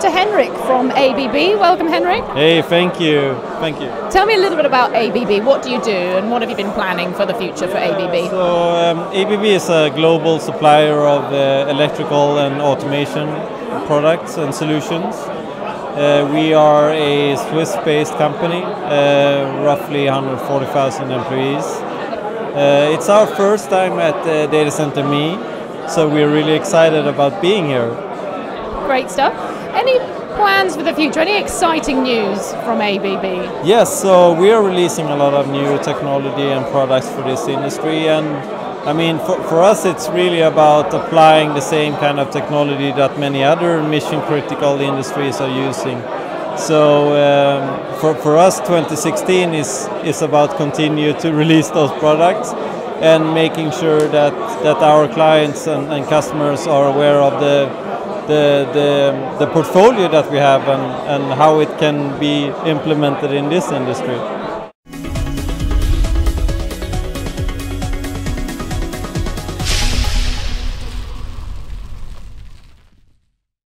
to Henrik from ABB. Welcome, Henrik. Hey, thank you. Thank you. Tell me a little bit about ABB. What do you do and what have you been planning for the future for ABB? So, um, ABB is a global supplier of uh, electrical and automation products and solutions. Uh, we are a Swiss based company, uh, roughly 140,000 employees. Uh, it's our first time at Data Center Me, so we're really excited about being here. Great stuff. Any plans for the future? Any exciting news from ABB? Yes, so we are releasing a lot of new technology and products for this industry and I mean, for, for us, it's really about applying the same kind of technology that many other mission critical industries are using. So um, for, for us, 2016 is, is about continue to release those products and making sure that, that our clients and, and customers are aware of the, the, the, the portfolio that we have and, and how it can be implemented in this industry.